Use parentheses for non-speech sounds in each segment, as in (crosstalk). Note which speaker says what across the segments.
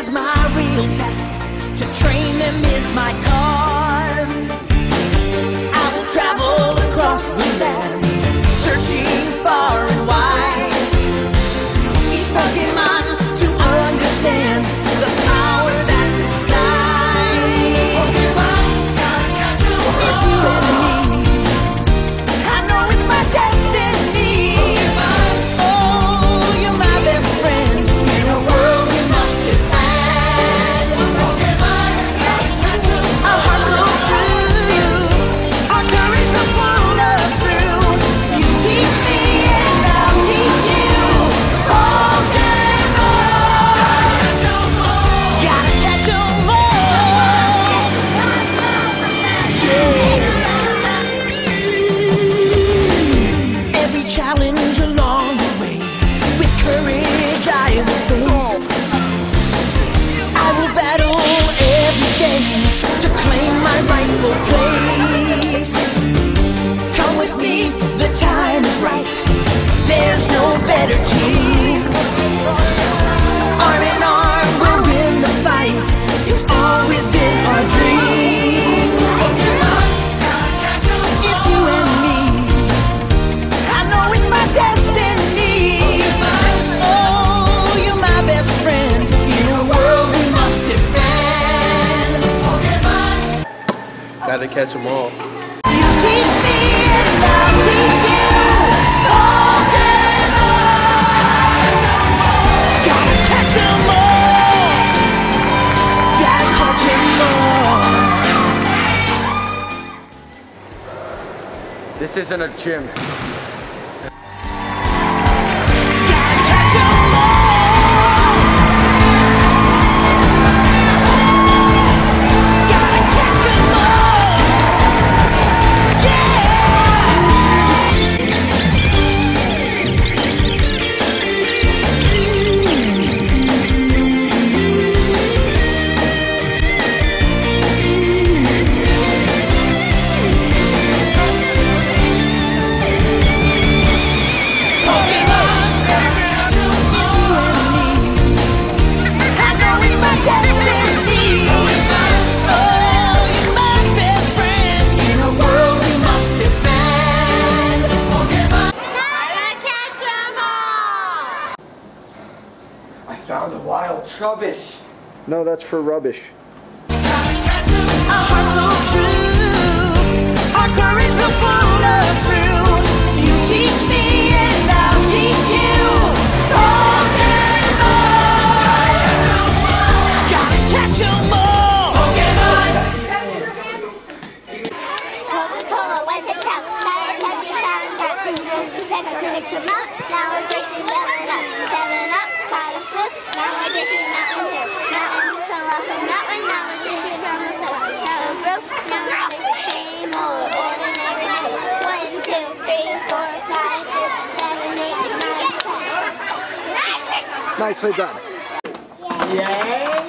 Speaker 1: is mine. time is right. There's no better team. Arm in arm, we'll win the fight. It's always been our dream. It's you and me. I know it's my destiny. Oh, you're my best friend. In a world we must defend.
Speaker 2: Gotta catch them all. This isn't a gym. wild. No, that's for rubbish.
Speaker 1: Our hearts true. Our courage will.
Speaker 3: Nicely done. Yay!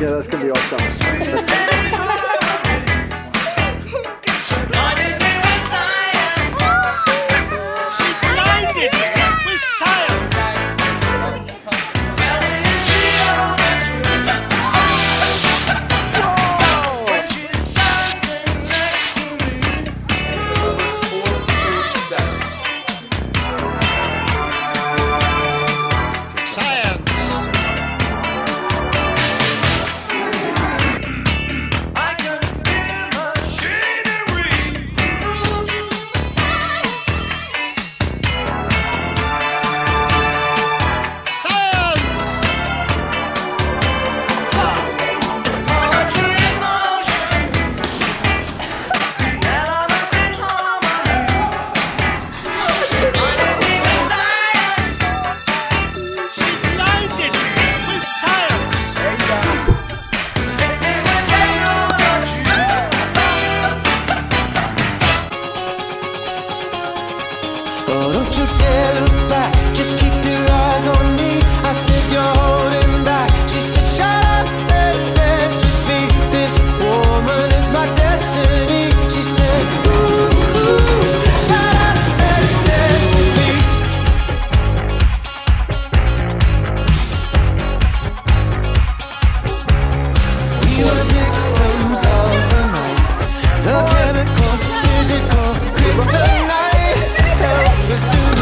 Speaker 3: Yeah, that's going to
Speaker 4: be awesome. (laughs)
Speaker 3: Did you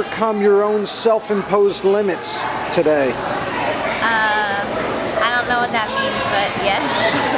Speaker 3: overcome your own self-imposed limits today?
Speaker 5: Uh, I don't know what that means, but yes. (laughs)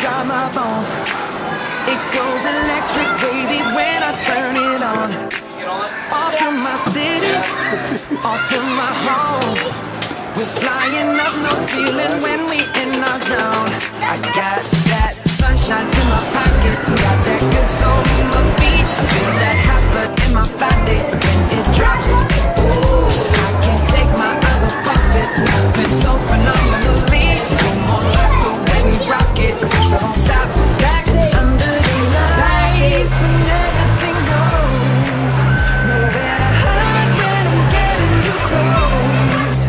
Speaker 6: inside my bones. It goes electric, baby, when I turn it on. Off to my city, off to my home. We're flying up no ceiling when we in our zone. I got that sunshine in my pocket, got that good soul in my feet. I feel that hot blood in my body when it drops. Ooh, I can't take my eyes off of it. been so phenomenally. So stop. Back under the lights when everything goes. Nowhere to hide when I'm getting you close.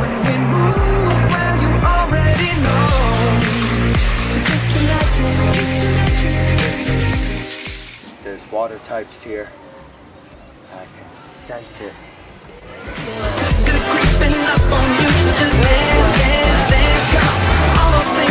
Speaker 6: When we move, well you already know. So just imagine.
Speaker 3: There's water types here. I can sense it.
Speaker 6: Creeping up on you, so just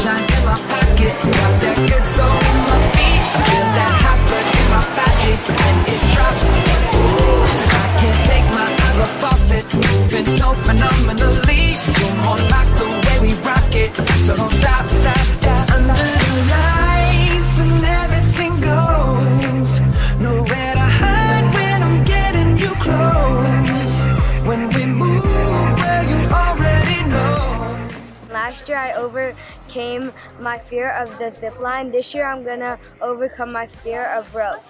Speaker 6: sunshine in my pocket, got that good soul in my feet. I feel that hot blood in my body when it drops. Ooh, I can't take my eyes off of it, so phenomenally. You're more like the way we rock it, so don't stop that. that under the lights when everything goes. Nowhere to hide when I'm getting you close. When we move, well you already know.
Speaker 7: Last year I overcame my fear of the zip line. This year I'm gonna overcome my fear of rope.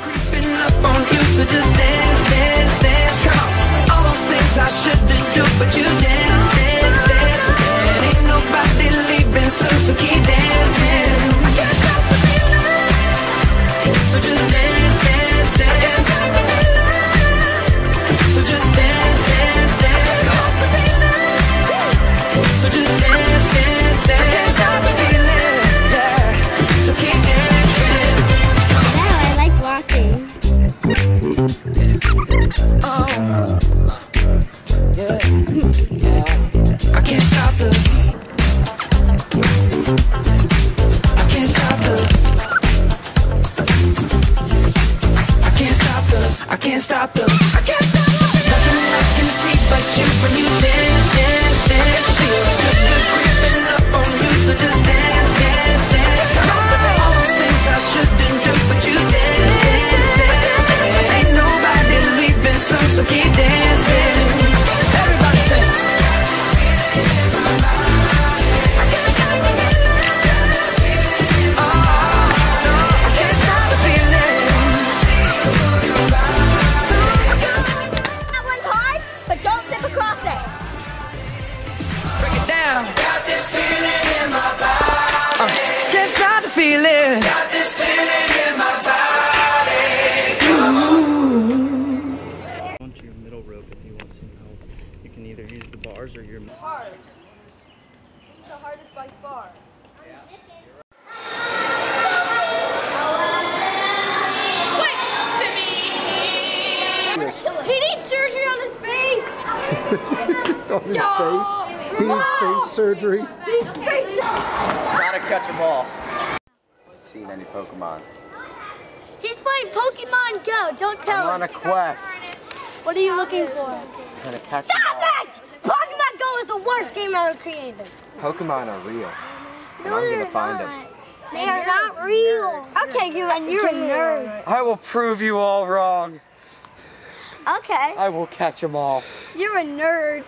Speaker 6: creeping up on you, so just dance, dance, dance. Come on, all those things I shouldn't do, but you dance, dance, The
Speaker 1: hardest by far. He needs surgery on his face. (laughs)
Speaker 3: on his face. He needs face surgery.
Speaker 1: His face.
Speaker 3: Gotta catch them all. Seen any Pokemon?
Speaker 5: He's playing Pokemon Go. Don't tell
Speaker 3: I'm on a quest.
Speaker 5: What are you looking for?
Speaker 3: I'm gonna catch them
Speaker 5: Stop
Speaker 3: all.
Speaker 5: it! Pokemon Go is the worst game ever created.
Speaker 3: Pokemon are real. And
Speaker 5: No,
Speaker 3: I'm gonna find them.
Speaker 5: not. They are not real. Okay, you and you're a nerd.
Speaker 3: I will prove you all wrong.
Speaker 5: Okay,
Speaker 3: I will catch them all.
Speaker 5: you're a nerd.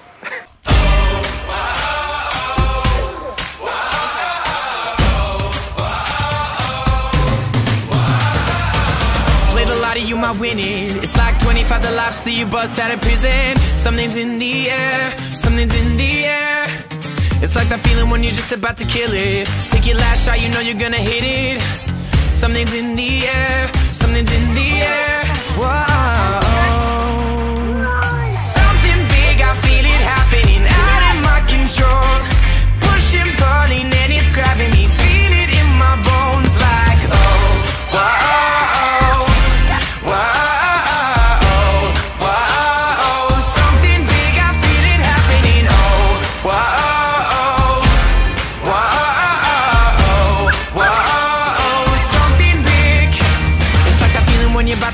Speaker 8: Played a lot you might win it. It's like 25 the lives that you bust out of prison. Something's in the air, something's in the air. It's like that feeling when you're just about to kill it. Take your last shot, you know you're gonna hit it. Something's in the air, something's in the air. Whoa.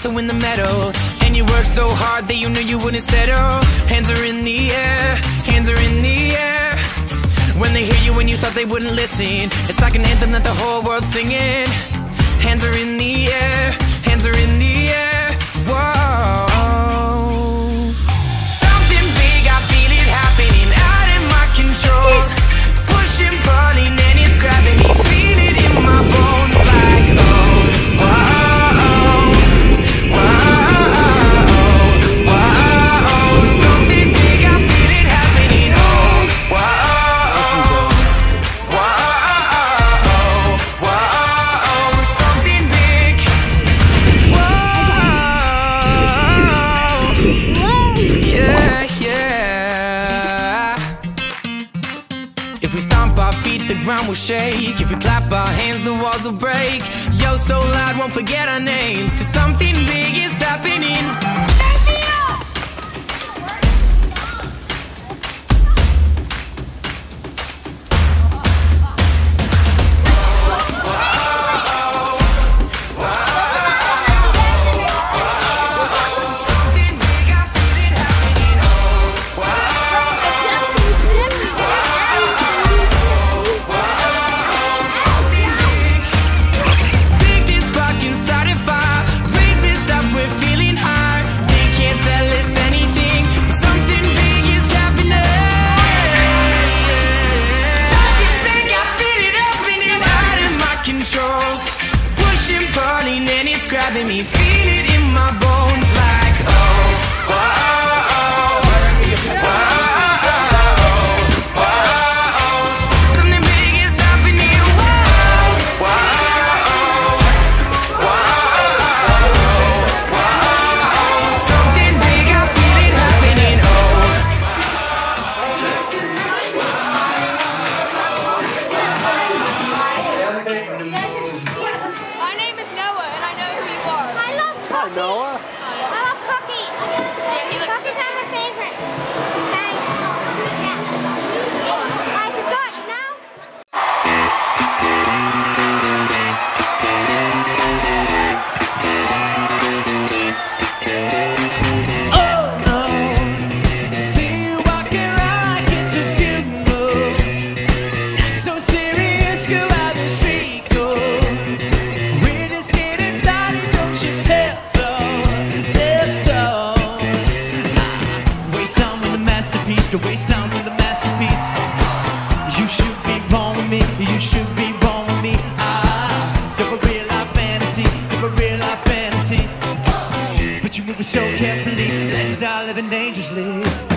Speaker 8: to win the medal. And you worked so hard that you knew you wouldn't settle. Hands are in the air, hands are in the air. When they hear you when you thought they wouldn't listen It's like an anthem that the whole world's singing. Hands are in the air, hands are in the air. will shake. If we clap our hands, the walls will break. Yo, so loud, won't forget our names. Cause something big is happening.
Speaker 9: Noah.
Speaker 1: A real life fantasy. But you move so carefully, let's start living dangerously.